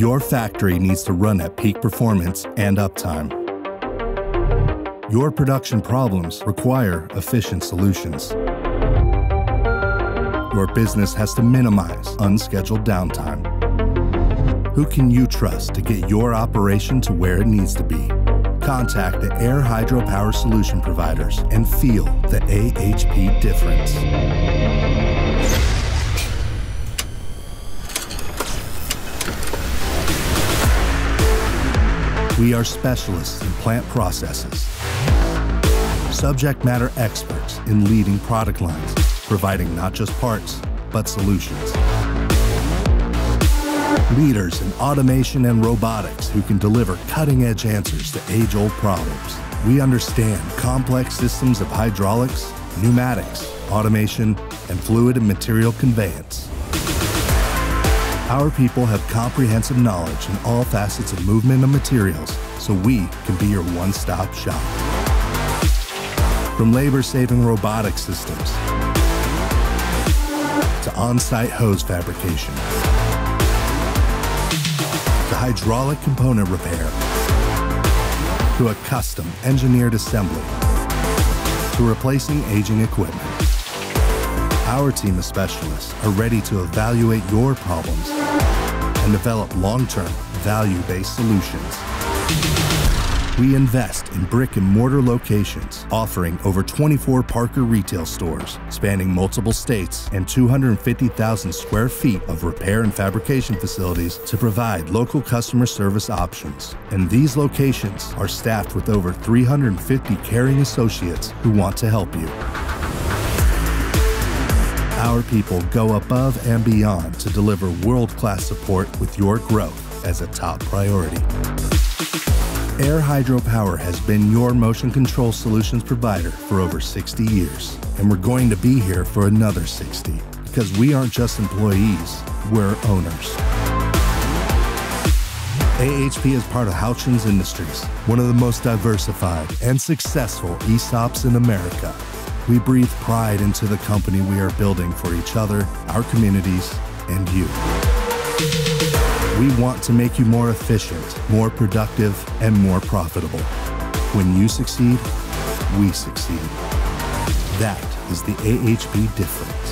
Your factory needs to run at peak performance and uptime. Your production problems require efficient solutions. Your business has to minimize unscheduled downtime. Who can you trust to get your operation to where it needs to be? Contact the Air Hydro Power Solution Providers and feel the AHP difference. We are specialists in plant processes, subject matter experts in leading product lines, providing not just parts, but solutions. Leaders in automation and robotics who can deliver cutting edge answers to age old problems. We understand complex systems of hydraulics, pneumatics, automation, and fluid and material conveyance. Our people have comprehensive knowledge in all facets of movement and materials, so we can be your one stop shop. From labor saving robotic systems to on site hose fabrication to hydraulic component repair to a custom engineered assembly to replacing aging equipment. Our team of specialists are ready to evaluate your problems and develop long-term value-based solutions. We invest in brick and mortar locations, offering over 24 Parker retail stores spanning multiple states and 250,000 square feet of repair and fabrication facilities to provide local customer service options. And these locations are staffed with over 350 caring associates who want to help you. Our people go above and beyond to deliver world class support with your growth as a top priority. Air Hydro Power has been your motion control solutions provider for over 60 years, and we're going to be here for another 60 because we aren't just employees, we're owners. AHP is part of Houchens Industries, one of the most diversified and successful ESOPs in America. We breathe pride into the company we are building for each other, our communities, and you. We want to make you more efficient, more productive, and more profitable. When you succeed, we succeed. That is the AHP difference.